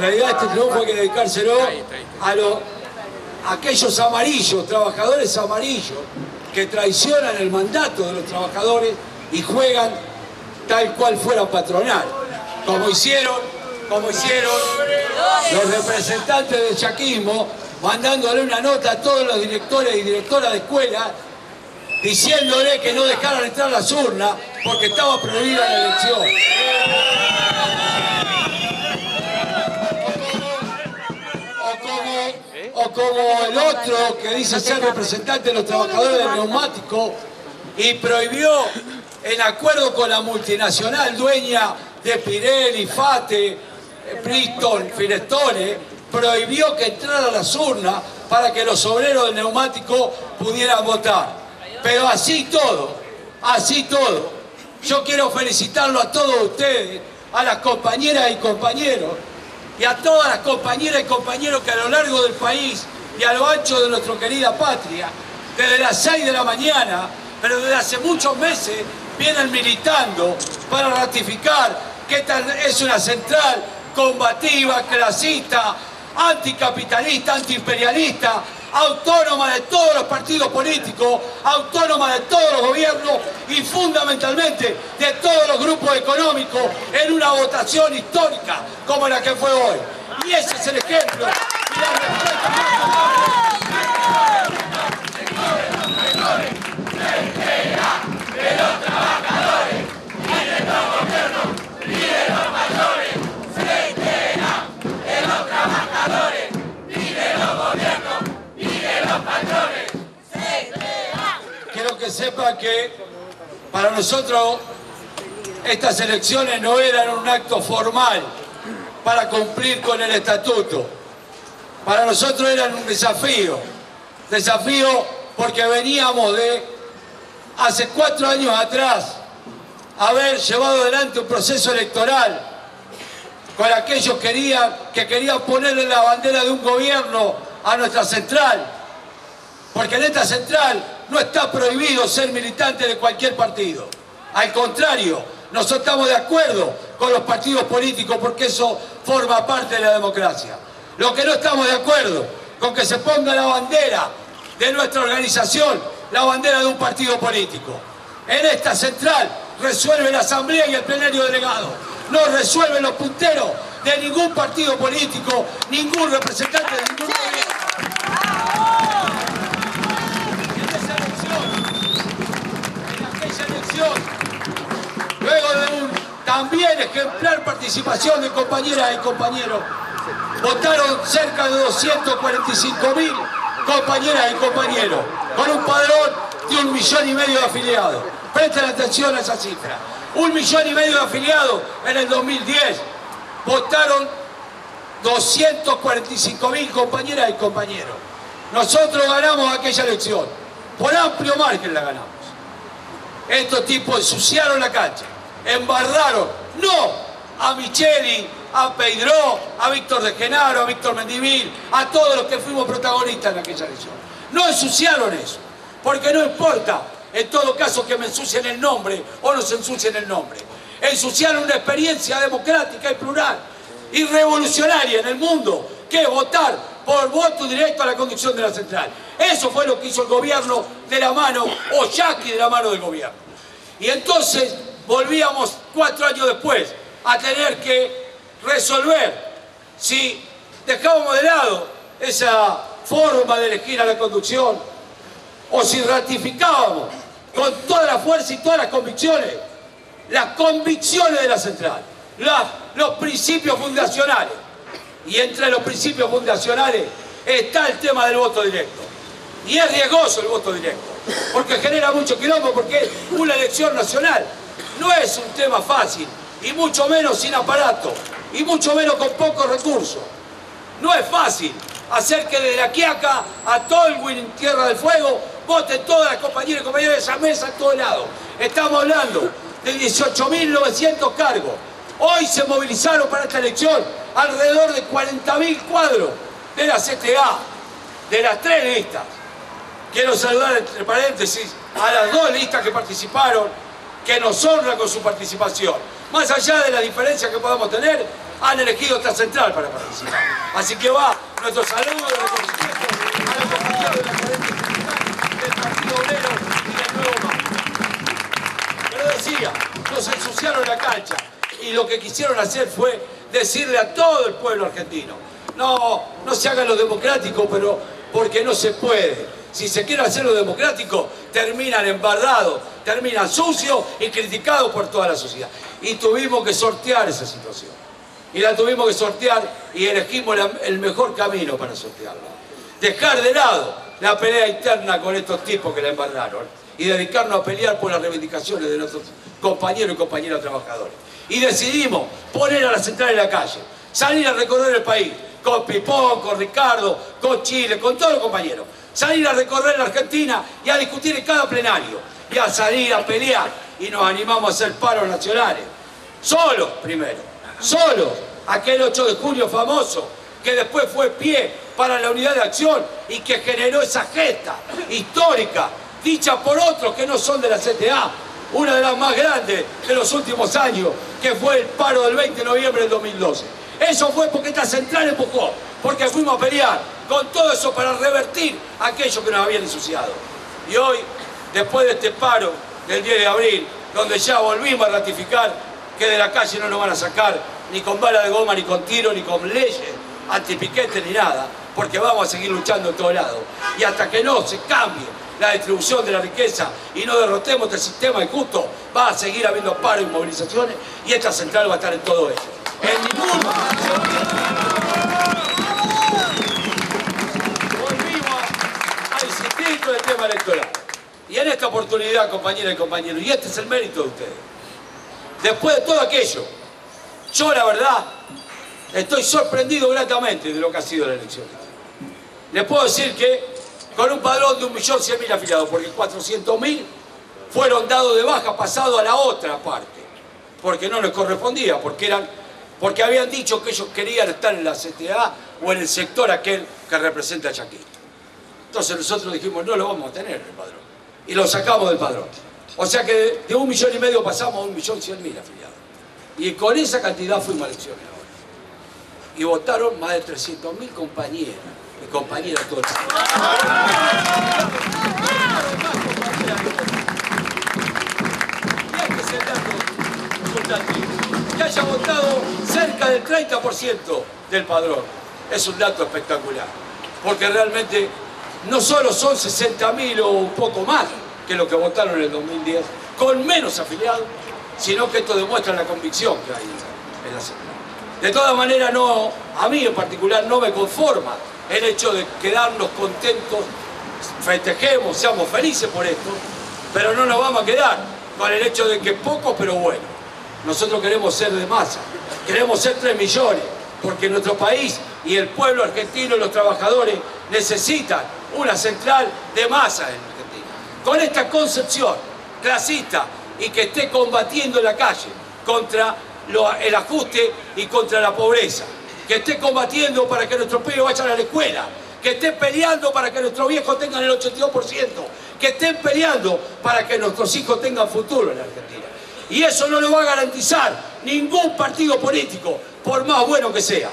En realidad este triunfo hay que dedicárselo a, los, a aquellos amarillos, trabajadores amarillos, que traicionan el mandato de los trabajadores y juegan tal cual fuera patronal, como hicieron, como hicieron los representantes del chaquismo, mandándole una nota a todos los directores y directoras de escuela, diciéndole que no dejaran entrar las urnas porque estaba prohibida la elección. O como, el otro que dice ser representante de los trabajadores del neumático y prohibió en acuerdo con la multinacional dueña de Pirelli, Fate, Bristol, Firestone, prohibió que entrara a las urnas para que los obreros del neumático pudieran votar. Pero así todo, así todo. Yo quiero felicitarlo a todos ustedes, a las compañeras y compañeros, y a todas las compañeras y compañeros que a lo largo del país y a lo ancho de nuestra querida patria, desde las 6 de la mañana, pero desde hace muchos meses, vienen militando para ratificar que esta es una central combativa, clasista, anticapitalista, antiimperialista, autónoma de todos los partidos políticos, autónoma de todos los gobiernos y fundamentalmente de todos los grupos económicos en una votación histórica como la que fue hoy. Y ese es el ejemplo. Quiero que que para nosotros estas elecciones no eran un acto formal para cumplir con el estatuto. Para nosotros eran un desafío. Desafío porque veníamos de hace cuatro años atrás haber llevado adelante un proceso electoral con aquellos querían, que querían ponerle la bandera de un gobierno a nuestra central. Porque en esta central no está prohibido ser militante de cualquier partido. Al contrario, nosotros estamos de acuerdo con los partidos políticos porque eso forma parte de la democracia. Lo que no estamos de acuerdo con que se ponga la bandera de nuestra organización, la bandera de un partido político. En esta central resuelve la asamblea y el plenario delegado. No resuelven los punteros de ningún partido político, ningún representante de ningún gobierno. Luego de un también ejemplar participación de compañeras y compañeros, votaron cerca de 245 mil compañeras y compañeros, con un padrón de un millón y medio de afiliados. Presten atención a esa cifra. Un millón y medio de afiliados en el 2010 votaron 245 mil compañeras y compañeros. Nosotros ganamos aquella elección. Por amplio margen la ganamos. Estos tipos ensuciaron la cancha, embarraron, no a Micheli, a Pedro, a Víctor de Genaro, a Víctor Mendivil, a todos los que fuimos protagonistas en aquella elección. No ensuciaron eso, porque no importa en todo caso que me ensucien el nombre o no se ensucien el nombre. Ensuciaron una experiencia democrática y plural y revolucionaria en el mundo, que es votar por voto directo a la conducción de la central. Eso fue lo que hizo el gobierno de la mano, o Yaqui de la mano del gobierno. Y entonces volvíamos cuatro años después a tener que resolver si dejábamos de lado esa forma de elegir a la conducción o si ratificábamos con toda la fuerza y todas las convicciones, las convicciones de la central, los principios fundacionales. Y entre los principios fundacionales está el tema del voto directo. Y es riesgoso el voto directo, porque genera mucho quilombo, porque es una elección nacional. No es un tema fácil, y mucho menos sin aparato, y mucho menos con pocos recursos. No es fácil hacer que desde la Quiaca a Tolwyn, Tierra del Fuego, voten todas las compañeras y compañeros de esa mesa a todos lados. Estamos hablando de 18.900 cargos. Hoy se movilizaron para esta elección alrededor de 40.000 cuadros de la CTA, de las tres listas. Quiero saludar entre paréntesis a las dos listas que participaron, que nos honran con su participación. Más allá de la diferencia que podamos tener, han elegido esta central para participar. Así que va nuestro saludo reconocimiento a los compañeros de la del Partido Obrero y del Nuevo MAP. Pero decía, nos ensuciaron la cancha y lo que quisieron hacer fue decirle a todo el pueblo argentino, no, no se hagan lo democrático, pero porque no se puede. Si se quiere hacer lo democrático, terminan embarrados, terminan sucios y criticados por toda la sociedad. Y tuvimos que sortear esa situación. Y la tuvimos que sortear y elegimos el mejor camino para sortearla. Dejar de lado la pelea interna con estos tipos que la embarraron y dedicarnos a pelear por las reivindicaciones de nuestros compañeros y compañeras trabajadores. Y decidimos poner a la central en la calle, salir a recorrer el país, con Pipón, con Ricardo, con Chile, con todos los compañeros. Salir a recorrer la Argentina y a discutir en cada plenario. Y a salir a pelear. Y nos animamos a hacer paros nacionales. Solos, primero. Solos. Aquel 8 de julio famoso, que después fue pie para la unidad de acción y que generó esa gesta histórica, dicha por otros que no son de la CTA, una de las más grandes de los últimos años, que fue el paro del 20 de noviembre del 2012. Eso fue porque esta central empujó, porque fuimos a pelear con todo eso para revertir aquello que nos habían ensuciado. Y hoy, después de este paro del 10 de abril, donde ya volvimos a ratificar que de la calle no nos van a sacar ni con bala de goma, ni con tiro, ni con leyes antipiquetes, ni nada, porque vamos a seguir luchando en todos lados. Y hasta que no se cambie la distribución de la riqueza y no derrotemos este sistema injusto, va a seguir habiendo paro y movilizaciones y esta central va a estar en todo ello en ningún Volvimos a insistir con el tema electoral. Y en esta oportunidad, compañeras y compañeros, y este es el mérito de ustedes, después de todo aquello, yo la verdad estoy sorprendido gratamente de lo que ha sido la elección. Les puedo decir que con un padrón de 1.100.000 afiliados, porque 400.000 fueron dados de baja pasado a la otra parte, porque no les correspondía, porque eran porque habían dicho que ellos querían estar en la CTA o en el sector aquel que representa a Chaquito. Entonces nosotros dijimos, no lo vamos a tener en el padrón. Y lo sacamos del padrón. O sea que de un millón y medio pasamos a un millón cien mil afiliados. Y con esa cantidad fuimos a elecciones ahora. Y votaron más de 300 mil compañeras y compañeras todo el que haya votado cerca del 30% del padrón. Es un dato espectacular, porque realmente no solo son 60.000 o un poco más que lo que votaron en el 2010, con menos afiliados, sino que esto demuestra la convicción que hay en la Asamblea. De todas maneras, no, a mí en particular no me conforma el hecho de quedarnos contentos, festejemos, seamos felices por esto, pero no nos vamos a quedar con el hecho de que poco pero bueno. Nosotros queremos ser de masa, queremos ser 3 millones, porque nuestro país y el pueblo argentino los trabajadores necesitan una central de masa en Argentina. Con esta concepción clasista y que esté combatiendo en la calle contra el ajuste y contra la pobreza, que esté combatiendo para que nuestros pibes vayan a la escuela, que esté peleando para que nuestros viejos tengan el 82%, que estén peleando para que nuestros hijos tengan futuro en Argentina. Y eso no lo va a garantizar ningún partido político, por más bueno que sea.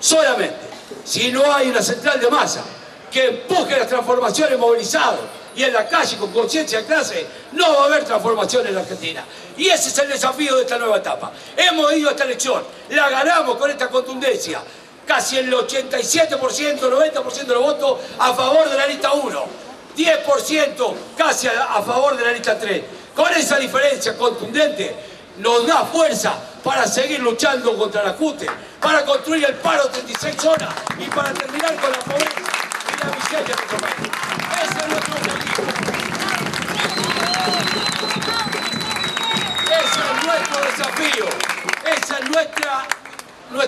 Solamente si no hay una central de masa que empuje las transformaciones movilizadas y en la calle con conciencia de clase, no va a haber transformación en la Argentina. Y ese es el desafío de esta nueva etapa. Hemos ido a esta elección, la ganamos con esta contundencia. Casi el 87%, 90% de los votos a favor de la lista 1. 10% casi a favor de la lista 3. Con esa diferencia contundente nos da fuerza para seguir luchando contra el ajuste, para construir el paro 36 zonas y para terminar con la pobreza y la miseria de nuestro país. Ese es nuestro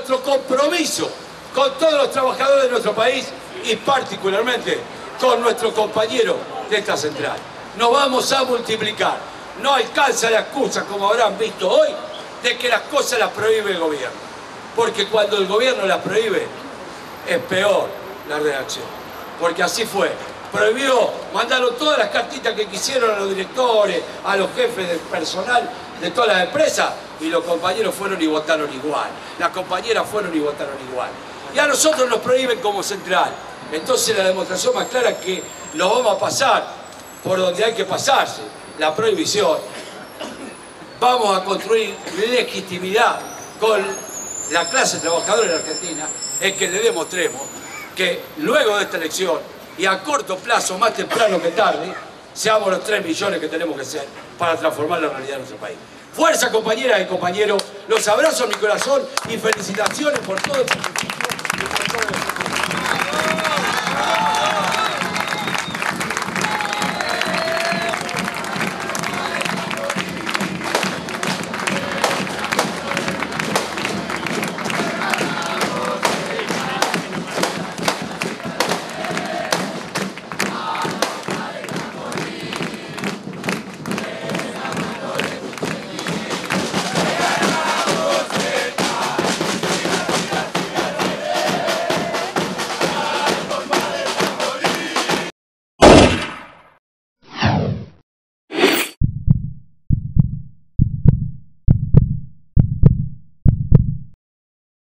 nuestro compromiso con todos los trabajadores de nuestro país y particularmente con nuestros compañeros de esta central. Nos vamos a multiplicar no alcanza la excusa, como habrán visto hoy, de que las cosas las prohíbe el gobierno. Porque cuando el gobierno las prohíbe, es peor la reacción. Porque así fue. Prohibió, mandaron todas las cartitas que quisieron a los directores, a los jefes del personal de todas las empresas, y los compañeros fueron y votaron igual. Las compañeras fueron y votaron igual. Y a nosotros nos prohíben como central. Entonces la demostración más clara es que lo vamos a pasar por donde hay que pasarse, la prohibición. Vamos a construir legitimidad con la clase trabajadora en Argentina, es que le demostremos que luego de esta elección y a corto plazo, más temprano que tarde, seamos los 3 millones que tenemos que ser para transformar la realidad de nuestro país. Fuerza compañeras y compañeros, los abrazo a mi corazón y felicitaciones por todo. el sacrificio y por